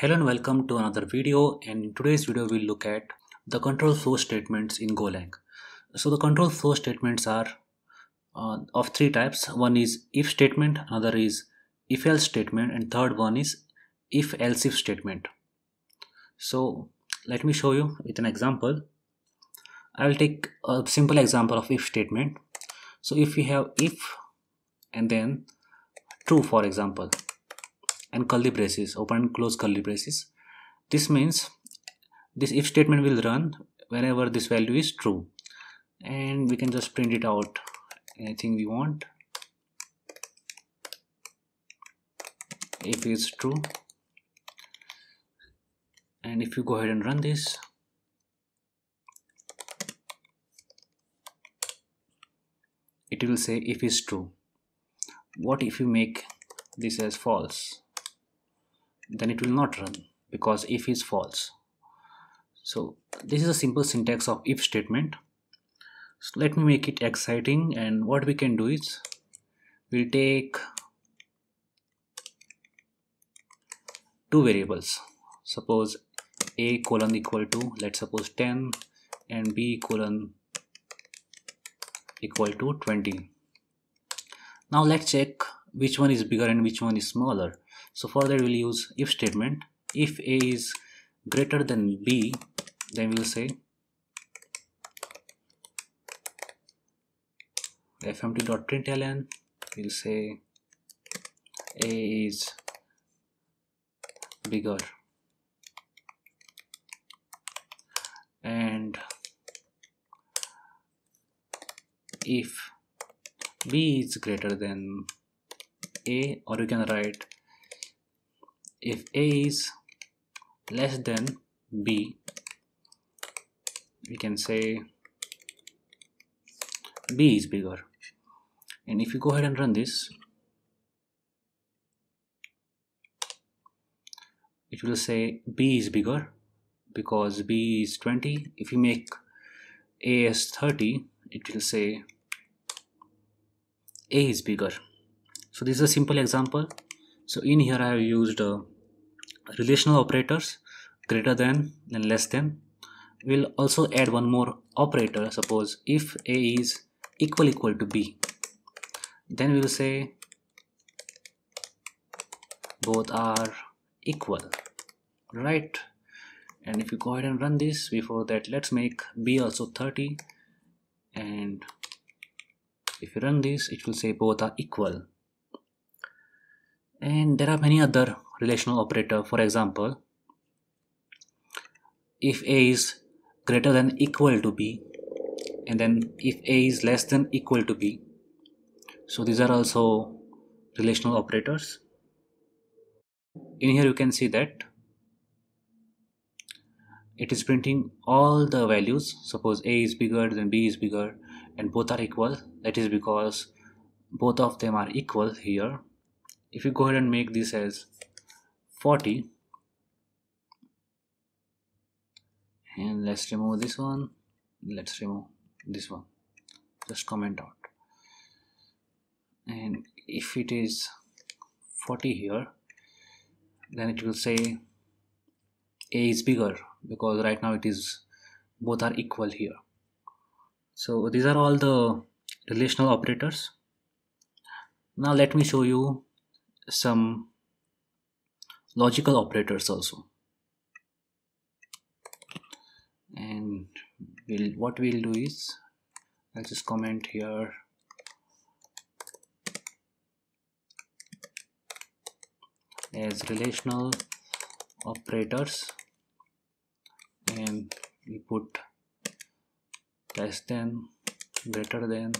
Hello and welcome to another video and in today's video we'll look at the control flow statements in Golang. So the control flow statements are uh, of three types. One is if statement, another is if else statement and third one is if else if statement. So let me show you with an example. I will take a simple example of if statement. So if we have if and then true for example and curly braces open and close curly braces. This means this if statement will run whenever this value is true. And we can just print it out. Anything we want. If it's true. And if you go ahead and run this. It will say if is true. What if you make this as false then it will not run because if is false. So this is a simple syntax of if statement. So let me make it exciting and what we can do is we'll take two variables. Suppose a colon equal to let's suppose 10 and b colon equal to 20 now let's check which one is bigger and which one is smaller so for that we'll use if statement. If A is greater than B, then we'll say fmt.println we'll say A is bigger and if b is greater than a or you can write if a is less than b we can say b is bigger. And if you go ahead and run this it will say b is bigger because b is 20 if you make a as 30 it will say a is bigger. So this is a simple example. So in here I have used uh, relational operators greater than and less than. We'll also add one more operator suppose if a is equal equal to b. Then we'll say both are equal right? And if you go ahead and run this before that let's make b also 30 and if you run this it will say both are equal and there are many other relational operator. For example if a is greater than equal to b and then if a is less than equal to b so these are also relational operators. In here you can see that it is printing all the values. Suppose a is bigger than b is bigger and both are equal. That is because both of them are equal here if you go ahead and make this as 40 and let's remove this one let's remove this one. Just comment out. And if it is 40 here then it will say a is bigger because right now it is both are equal here. So these are all the relational operators. Now let me show you some logical operators also. And we'll what we'll do is I'll just comment here. As relational operators and we put less than greater than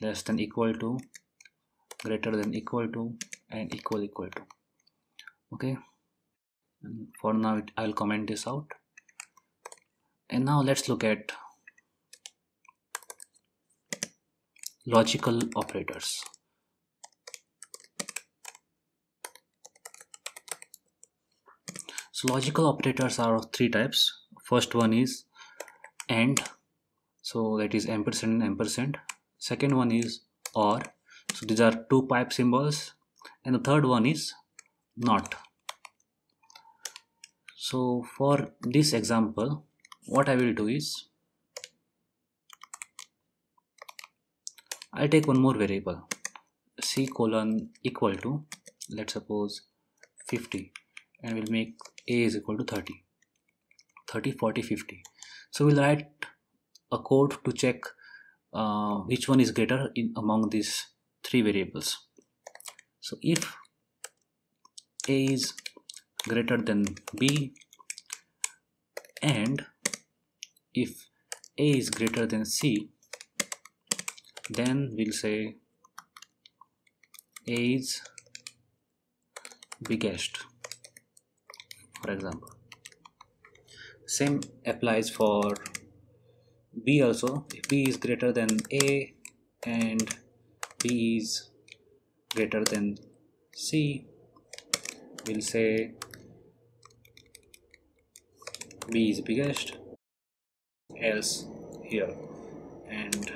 less than equal to greater than equal to and equal equal to. Okay? And for now it, I'll comment this out. And now let's look at logical operators. So logical operators are of three types. First one is and. So that is ampersand and ampersand. Second one is or. So these are two pipe symbols and the third one is not. So for this example what I will do is I'll take one more variable c colon equal to let's suppose 50 and we'll make a is equal to 30 30 40 50 so we'll write a code to check uh, which one is greater in among these three variables so if a is greater than b and if a is greater than c then we'll say a is biggest for example. Same applies for b also. If b is greater than a and b is greater than c we'll say b is biggest else here. And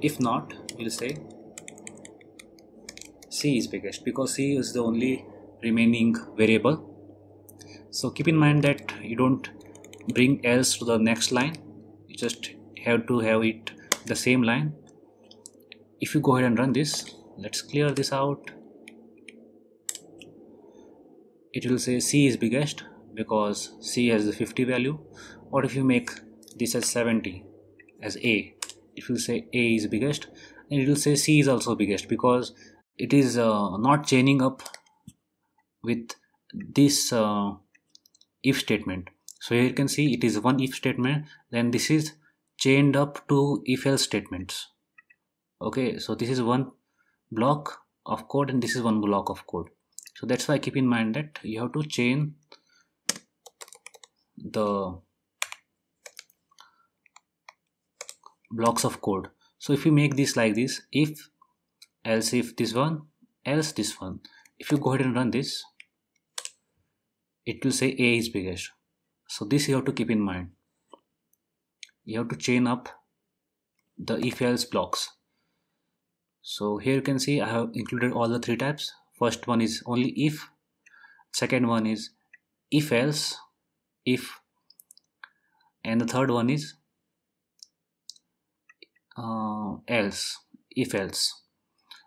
if not we'll say c is biggest because c is the only remaining variable. So keep in mind that you don't bring else to the next line you just have to have it the same line. If you go ahead and run this let's clear this out. It will say c is biggest because c has the 50 value. Or if you make this as 70 as a? If you say a is biggest then it will say c is also biggest because it is uh, not chaining up with this uh, if statement. So here you can see it is one if statement then this is chained up to if else statements. Okay so this is one block of code and this is one block of code. So that's why keep in mind that you have to chain the blocks of code. So if you make this like this if else if this one else this one. If you go ahead and run this it will say a is biggest. So this you have to keep in mind. You have to chain up the if else blocks so here you can see I have included all the three types. First one is only if. Second one is if else if. And the third one is uh, else if else.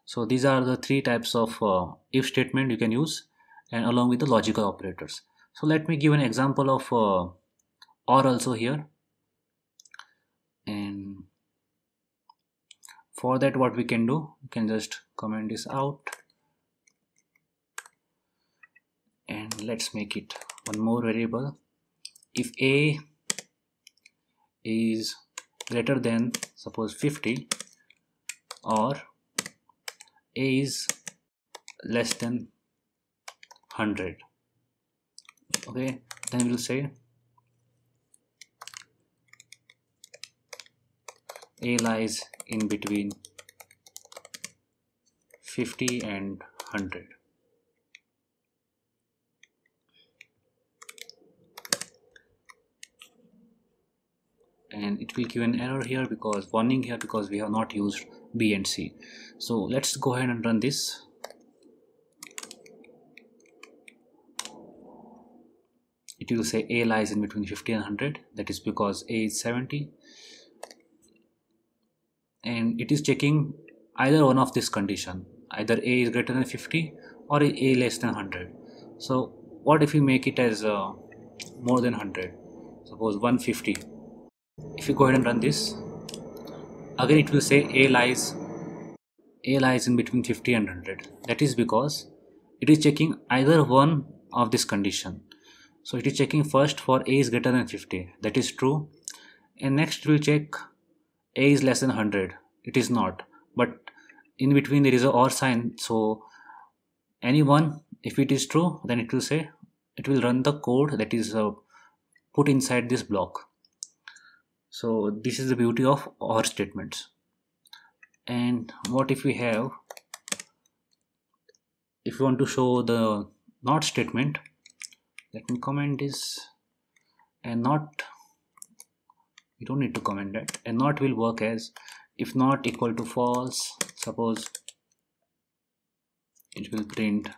So these are the three types of uh, if statement you can use and along with the logical operators. So let me give an example of uh, or also here. And for that what we can do? We can just comment this out. And let's make it one more variable. If a is greater than suppose 50 or a is less than 100 okay? Then we'll say a lies in between 50 and 100 and it will give an error here because warning here because we have not used b and c. So let's go ahead and run this. It will say a lies in between 50 and 100 that is because a is 70 and it is checking either one of this condition either a is greater than 50 or a less than 100 so what if we make it as uh, more than 100 suppose 150 if you go ahead and run this again it will say a lies a lies in between 50 and 100 that is because it is checking either one of this condition. So it is checking first for a is greater than 50 that is true. And next we will check a is less than 100 it is not. But in between there is a or sign. So anyone if it is true then it will say it will run the code that is uh, put inside this block. So this is the beauty of or statements. And what if we have if you want to show the not statement let me comment this and not you don't need to comment that. And not will work as if not equal to false suppose it will print.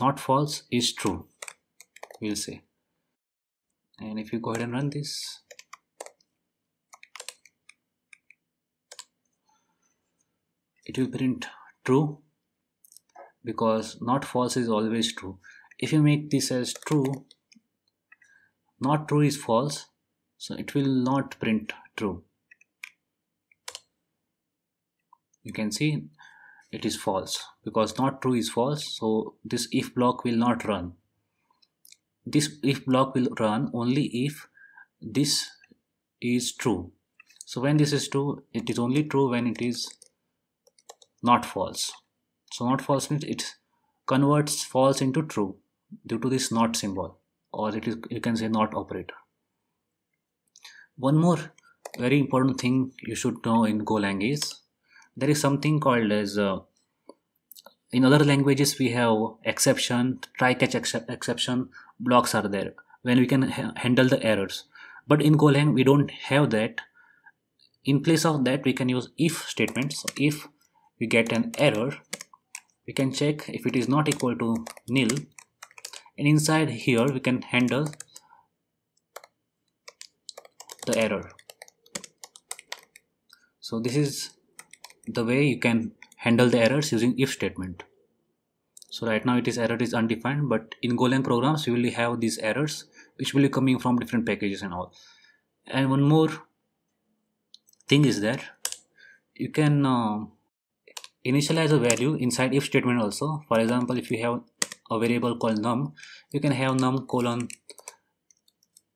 Not false is true we'll say. And if you go ahead and run this. It will print true because not false is always true. If you make this as true not true is false so it will not print true. You can see it is false. Because not true is false so this if block will not run. This if block will run only if this is true. So when this is true it is only true when it is not false. So not false means it converts false into true due to this not symbol or it is you can say not operator one more very important thing you should know in golang is there is something called as uh, in other languages we have exception try catch ex exception blocks are there when we can ha handle the errors. But in golang we don't have that. In place of that we can use if statement so if we get an error we can check if it is not equal to nil and inside here we can handle the error. So this is the way you can handle the errors using if statement. So right now it is error is undefined but in golang programs you will have these errors which will be coming from different packages and all. And one more thing is that you can uh, initialize a value inside if statement also. For example if you have a variable called num. You can have num colon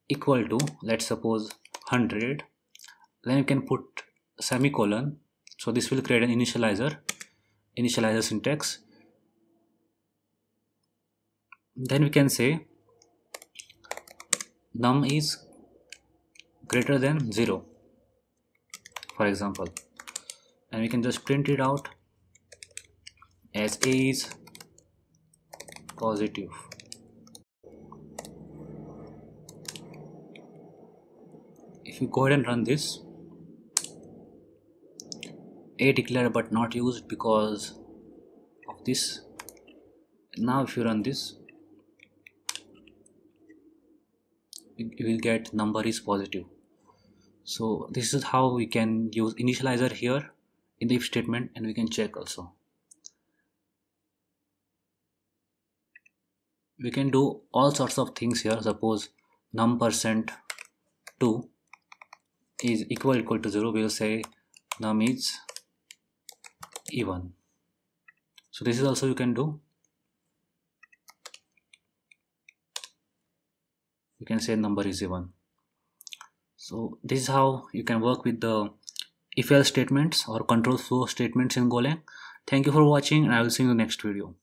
equal to let's suppose 100 then you can put semicolon. So this will create an initializer initializer syntax. Then we can say num is greater than 0 for example. And we can just print it out as a is positive. If you go ahead and run this a declared but not used because of this. Now if you run this you will get number is positive. So this is how we can use initializer here in the if statement and we can check also we can do all sorts of things here. Suppose num percent 2 is equal equal to 0 we'll say num is even. So this is also you can do. You can say number is even. So this is how you can work with the if else statements or control flow statements in golang. Thank you for watching and i will see you in the next video